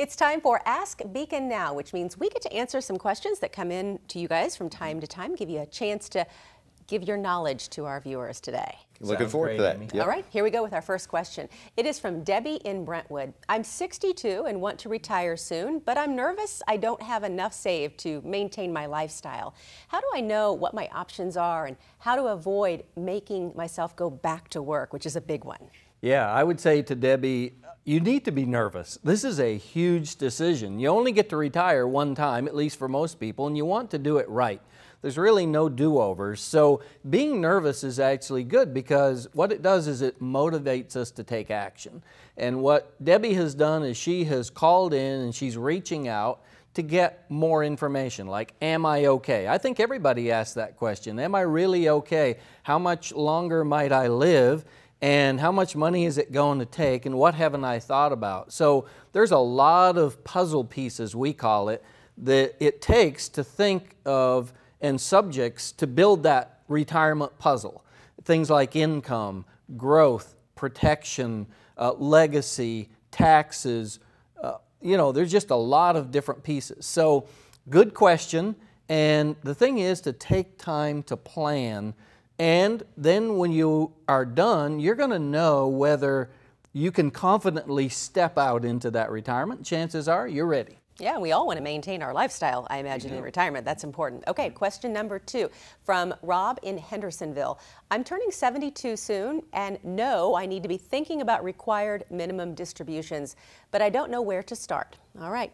It's time for Ask Beacon Now, which means we get to answer some questions that come in to you guys from time to time, give you a chance to give your knowledge to our viewers today. Looking Sounds forward great, to that. Yep. All right, here we go with our first question. It is from Debbie in Brentwood. I'm 62 and want to retire soon, but I'm nervous I don't have enough saved to maintain my lifestyle. How do I know what my options are and how to avoid making myself go back to work, which is a big one? Yeah, I would say to Debbie, you need to be nervous. This is a huge decision. You only get to retire one time, at least for most people, and you want to do it right. There's really no do-overs. So being nervous is actually good because what it does is it motivates us to take action. And what Debbie has done is she has called in and she's reaching out to get more information like am I okay? I think everybody asks that question. Am I really okay? How much longer might I live? And how much money is it going to take and what haven't I thought about? So there's a lot of puzzle pieces, we call it, that it takes to think of and subjects to build that retirement puzzle. Things like income, growth, protection, uh, legacy, taxes, uh, you know, there's just a lot of different pieces. So good question. And the thing is to take time to plan and then when you are done, you're going to know whether you can confidently step out into that retirement. Chances are you're ready. Yeah, we all want to maintain our lifestyle, I imagine, in retirement. That's important. Okay, question number two from Rob in Hendersonville. I'm turning 72 soon, and know I need to be thinking about required minimum distributions, but I don't know where to start. All right.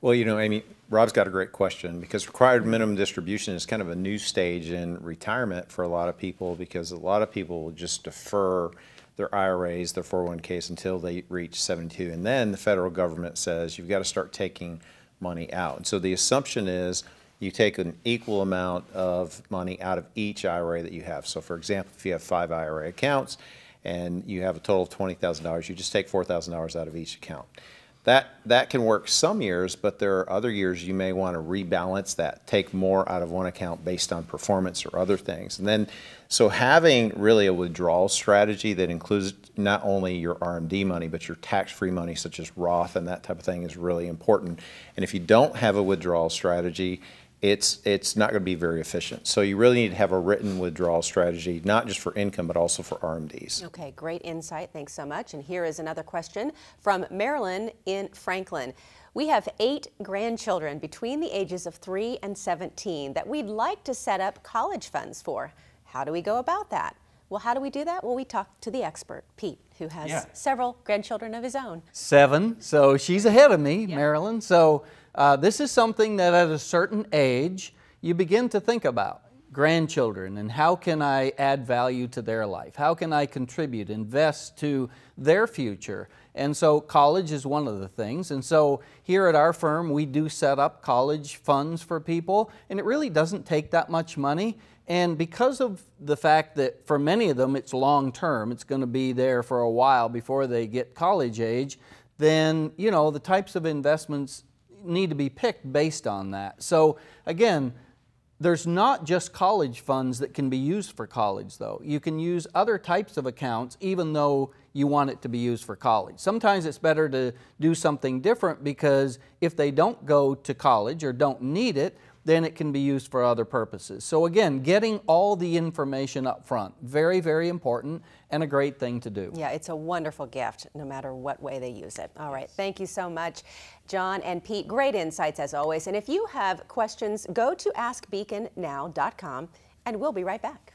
Well, you know, Amy, Rob's got a great question because required minimum distribution is kind of a new stage in retirement for a lot of people because a lot of people will just defer their IRAs, their 401ks until they reach 72. And then the federal government says you've got to start taking money out. So the assumption is you take an equal amount of money out of each IRA that you have. So for example, if you have five IRA accounts and you have a total of $20,000, you just take $4,000 out of each account. That, that can work some years, but there are other years you may want to rebalance that, take more out of one account based on performance or other things. And then, so having really a withdrawal strategy that includes not only your RMD money, but your tax-free money such as Roth and that type of thing is really important. And if you don't have a withdrawal strategy, it's it's not going to be very efficient. So you really need to have a written withdrawal strategy, not just for income, but also for RMDs. Okay, great insight. Thanks so much. And here is another question from Marilyn in Franklin. We have eight grandchildren between the ages of 3 and 17 that we'd like to set up college funds for. How do we go about that? Well, how do we do that? Well, we talk to the expert, Pete, who has Yeah. several grandchildren of his own. Seven, so she's ahead of me, Marilyn. So uh, this is something that at a certain age you begin to think about grandchildren and how can I add value to their life? How can I contribute, invest to their future? And so college is one of the things. And so here at our firm, we do set up college funds for people, and it really doesn't take that much money. And because of the fact that for many of them it's long term, it's going to be there for a while before they get college age, then you know the types of investments need to be picked based on that. So again, there's not just college funds that can be used for college though. You can use other types of accounts even though you want it to be used for college. Sometimes it's better to do something different because if they don't go to college or don't need it, then it can be used for other purposes. So again, getting all the information up front, very, very important and a great thing to do. Yeah, it's a wonderful gift, no matter what way they use it. All right, thank you so much, Jon and Pete. Great insights as always. And if you have questions, go to askbeaconnow.com and we'll be right back.